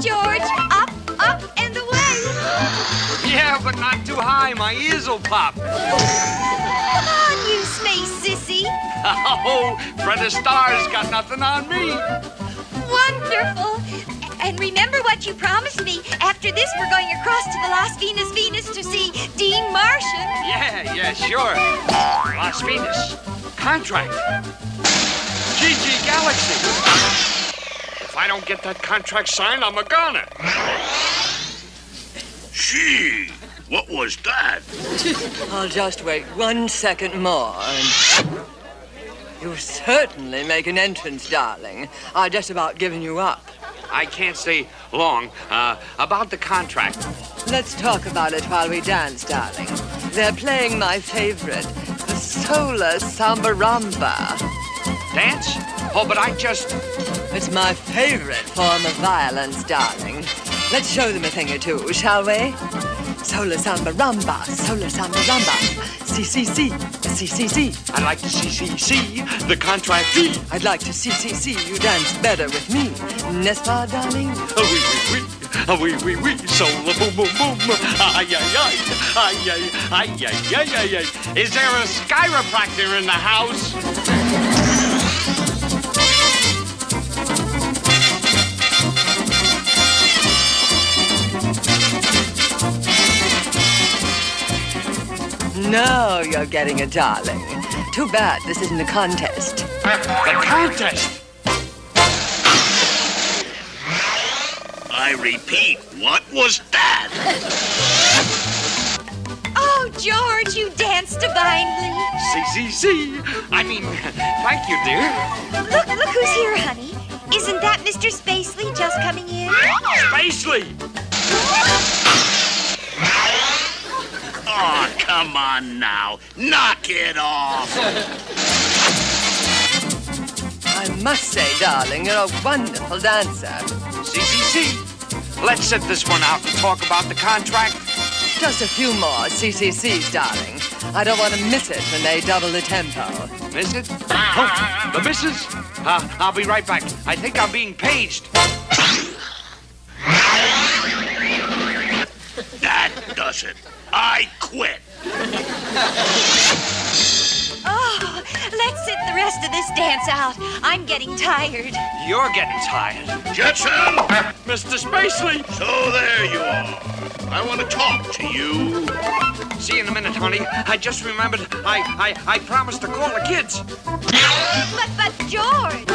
George. Up, up, and away. Yeah, but not too high. My ears will pop. Come on, you space sissy. Oh, Fred Astaire's got nothing on me. Wonderful. And remember what you promised me. After this, we're going across to the Las Venus Venus to see Dean Martian. Yeah, yeah, sure. Las Venus. Contract. Gigi Galaxy. If I don't get that contract signed, I'm a goner. Gee, what was that? I'll just wait one second more. And... You certainly make an entrance, darling. I just about given you up. I can't stay long. Uh, about the contract. Let's talk about it while we dance, darling. They're playing my favorite, the Solar Sambaramba. Dance? Oh, but I just. It's my favorite form of violence, darling. Let's show them a thing or two, shall we? Solar Sambaramba, sola samba rumba. CCC, CCC. I like to see the contract fee. I'd like to see you dance better with me. N'est-ce pas, darling? Oh, oui, oui, oui. Oh, oui, oui, oui. Sola boom, boom, boom. Ah, ay, ay, ay. Ay, ay, ay, ay, ay, ay, ay. Is there a chiropractor in the house? No, you're getting a darling. Too bad this isn't a contest. A contest. I repeat, what was that? Oh, George, you dance divinely. See, see, see. I mean, thank you, dear. Look, look who's here, honey. Isn't that Mr. Spacely just coming in? Spacely. Oh, come on now. Knock it off. I must say, darling, you're a wonderful dancer. See, see, see. Let's sit this one out and talk about the contract. Just a few more CCCs, darling. I don't want to miss it when they double the tempo. Miss it? Oh, the missus? Uh, I'll be right back. I think I'm being paged. That does it. I quit. Oh, let's sit the rest of this dance out. I'm getting tired. You're getting tired. Jetson! Mr. Spacely! So there you are. I want to talk to you. See you in a minute, honey. I just remembered I, I, I promised to call the kids. But, but, George.